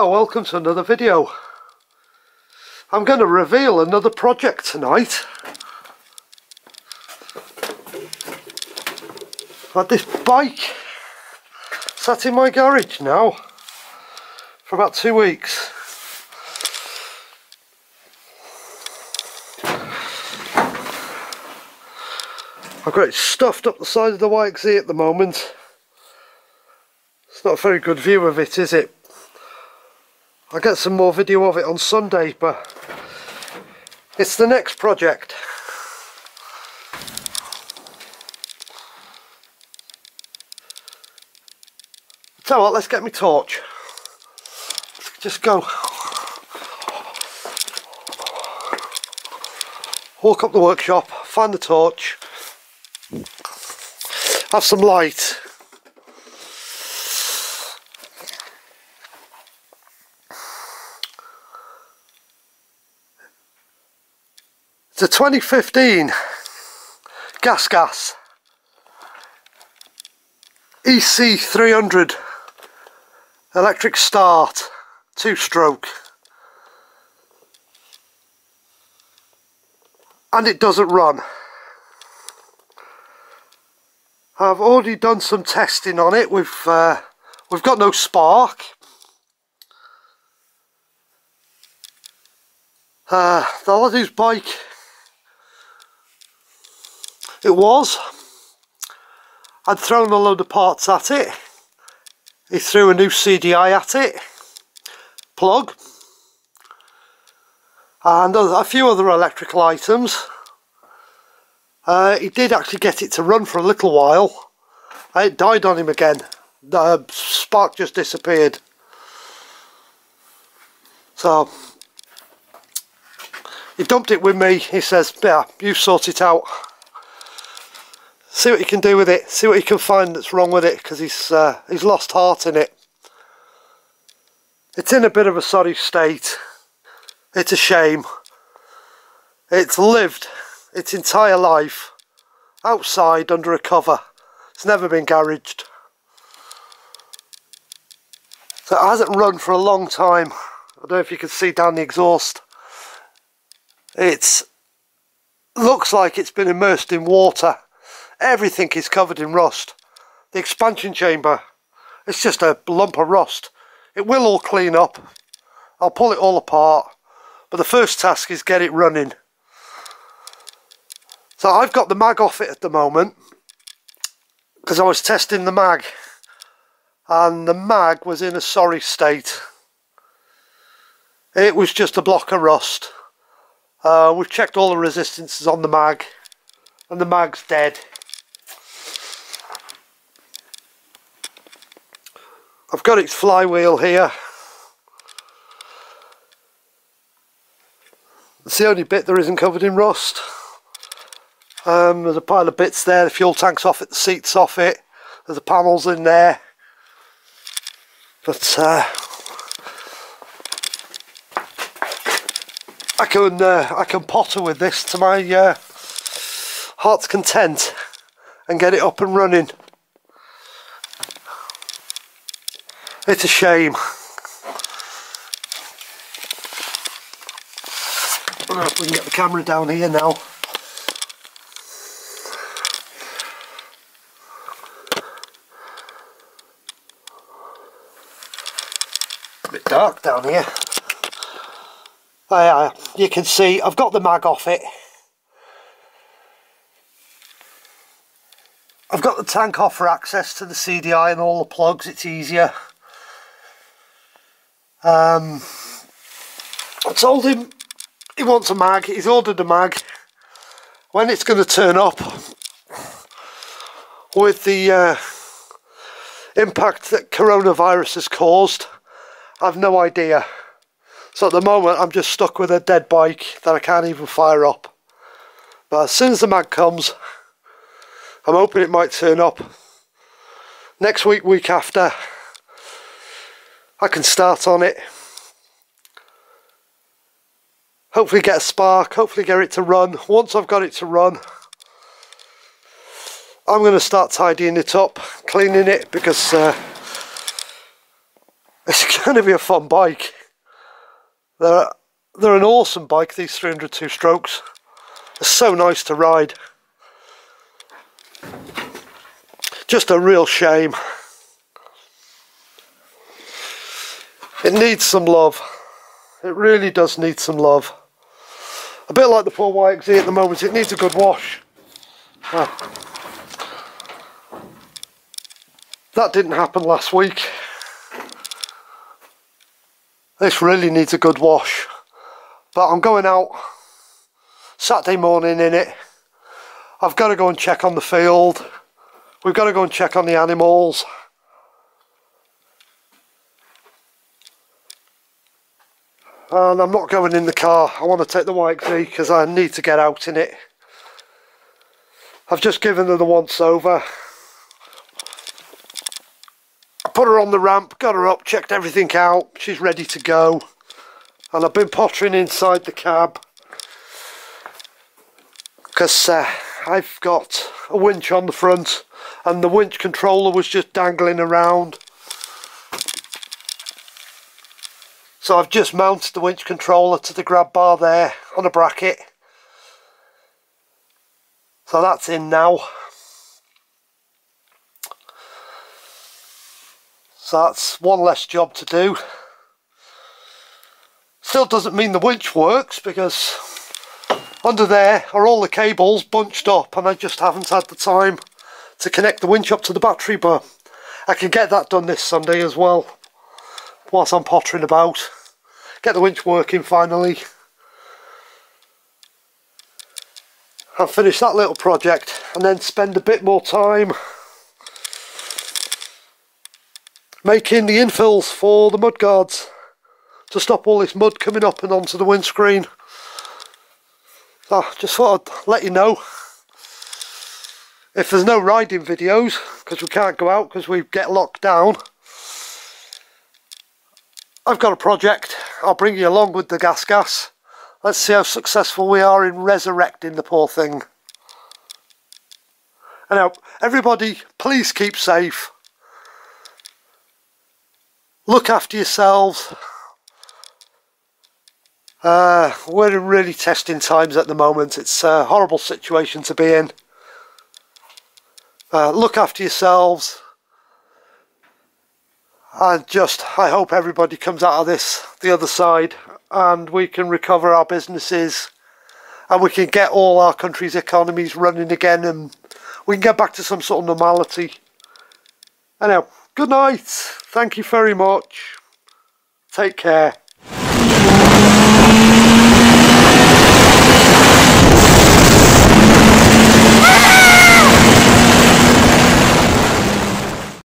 Oh, welcome to another video. I'm going to reveal another project tonight. I've had this bike sat in my garage now for about two weeks. I've got it stuffed up the side of the YXZ at the moment. It's not a very good view of it, is it? I'll get some more video of it on Sunday, but it's the next project. So what, let's get me torch. Let's just go. Walk up the workshop, find the torch, have some light. It's a 2015 Gas Gas. EC300 electric start two stroke and it doesn't run. I've already done some testing on it we've uh, we've got no spark. Uh, the lady's bike it was. I'd thrown a load of parts at it. He threw a new CDI at it. Plug. And a few other electrical items. Uh, he did actually get it to run for a little while. It died on him again. The spark just disappeared. So, he dumped it with me. He says, yeah, you sort it out see what you can do with it, see what you can find that's wrong with it because he's, uh, he's lost heart in it. It's in a bit of a sorry state. It's a shame. It's lived its entire life outside under a cover. It's never been garaged. So it hasn't run for a long time. I don't know if you can see down the exhaust. It looks like it's been immersed in water Everything is covered in rust. The expansion chamber, it's just a lump of rust. It will all clean up. I'll pull it all apart. But the first task is get it running. So I've got the mag off it at the moment. Because I was testing the mag. And the mag was in a sorry state. It was just a block of rust. Uh, we've checked all the resistances on the mag. And the mag's dead. I've got its flywheel here. It's the only bit there isn't covered in rust. Um, there's a pile of bits there, the fuel tank's off it, the seat's off it, there's the panels in there. But uh, I can uh, I can potter with this to my uh, heart's content and get it up and running. It's a shame. Right, we can get the camera down here now. A bit dark down here. Uh, you can see I've got the mag off it. I've got the tank off for access to the CDI and all the plugs, it's easier. Um, I told him he wants a mag, he's ordered a mag. When it's going to turn up with the uh, impact that coronavirus has caused, I've no idea. So at the moment I'm just stuck with a dead bike that I can't even fire up. But as soon as the mag comes, I'm hoping it might turn up. Next week, week after, I can start on it. Hopefully get a spark, hopefully get it to run. Once I've got it to run, I'm going to start tidying it up, cleaning it because uh, going to be a fun bike. They're, they're an awesome bike, these 302 strokes. They're so nice to ride. Just a real shame. It needs some love. It really does need some love. A bit like the poor YXZ at the moment, it needs a good wash. Well, that didn't happen last week. This really needs a good wash. But I'm going out Saturday morning in it. I've got to go and check on the field. We've got to go and check on the animals. And I'm not going in the car. I want to take the YXZ because I need to get out in it. I've just given her the once over. I put her on the ramp, got her up, checked everything out. She's ready to go. And I've been pottering inside the cab. Because uh, I've got a winch on the front and the winch controller was just dangling around. So I've just mounted the winch controller to the grab bar there on a bracket. So that's in now. So that's one less job to do. Still doesn't mean the winch works because under there are all the cables bunched up and I just haven't had the time to connect the winch up to the battery but I can get that done this Sunday as well whilst I'm pottering about. Get the winch working finally. And finish that little project and then spend a bit more time making the infills for the mud guards to stop all this mud coming up and onto the windscreen. So just thought I'd let you know if there's no riding videos because we can't go out because we get locked down I've got a project I'll bring you along with the gas gas. Let's see how successful we are in resurrecting the poor thing. And now everybody please keep safe. Look after yourselves. Uh, we're in really testing times at the moment. It's a horrible situation to be in. Uh, look after yourselves. And just, I hope everybody comes out of this the other side and we can recover our businesses and we can get all our country's economies running again and we can get back to some sort of normality. Anyhow, good night. Thank you very much. Take care.